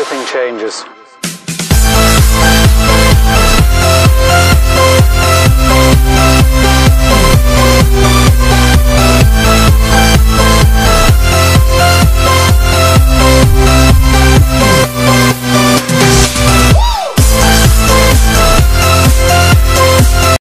everything changes.